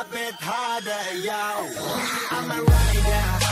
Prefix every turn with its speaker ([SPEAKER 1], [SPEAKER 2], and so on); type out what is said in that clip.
[SPEAKER 1] a bit harder, yo. I'm a rider.